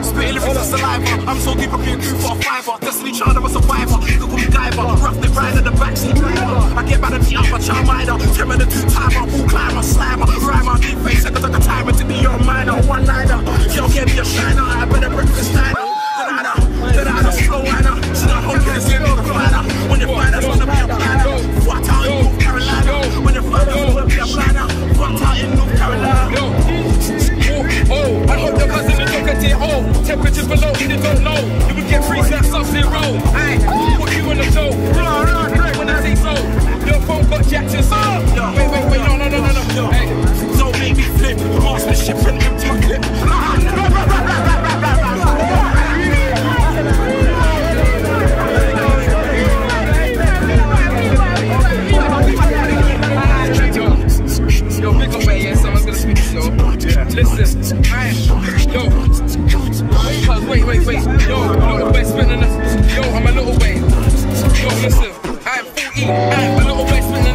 Spitting lyrics of saliva. I'm so deep I can't do for a fiver. Destiny child, I'm a survivor. Can call me Guyver. Rough the ride at the backseat driver. I get by the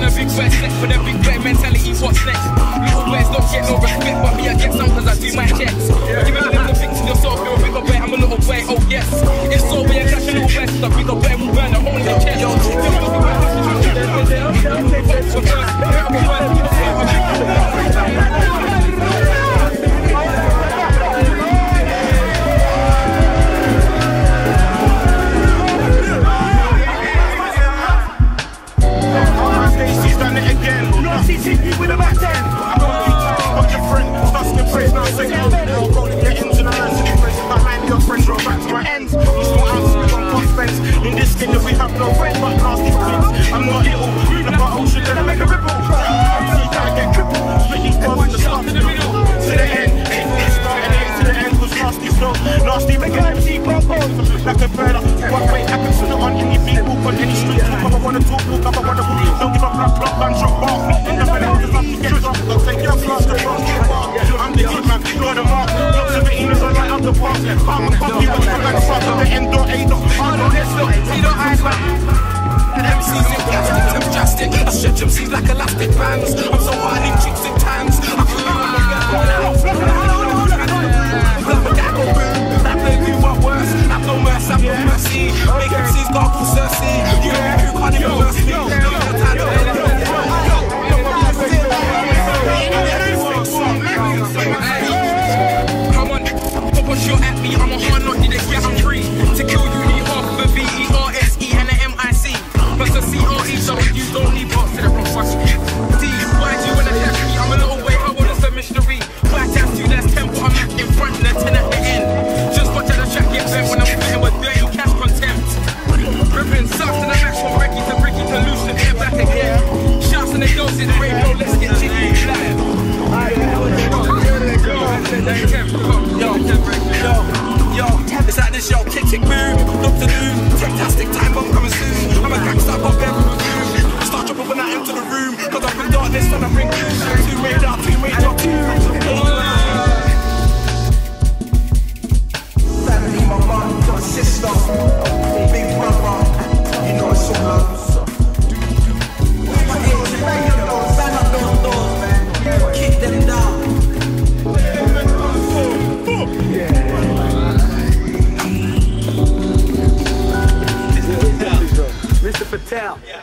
a big boy set for the big boy mentality. What's next? Little boys don't get no respect, but me I get some cause I do my checks. Give me a little thing to yourself, you're a bigger boy, I'm a little boy, oh yes. If so, we ain't catch a little boy, the bigger boy will burn a hole in your chest. No CCP with a back then. I don't need to got your friend. Dust your praise now. It. No rolling your engine and to be friends. Behind your roll back to my ends. You still answer me on confidence. In this game, we have no friends but nasty friends. I'm not little. Look at ocean, then I make a ripple. See that I get crippled. These balls in the start to the middle. To the end. And end. Cause Narstie slow. Narstie make an MC combo. Like a bird. The but I'm like a fuck. The A dot. I know this, look. See the eyes, man. MCs in Plus a C R E, so you don't need parts to the wrong fuck. D, why do you wanna catch me? I'm a little way, old is a mystery? Why tap you, that's tempo, I'm at in front, the 10 at the end. Just watch how the track get bent when I'm spitting with dirty cash contempt. Ripping sucks and the max from Ricky to Ricky to Lucian, get back again. Shouts and the girls in the radio, let's get jiggy. Yo, yo, yo, it's like this, yo, kick, tick, boom, Doctor Doom, fantastic to town. Yeah.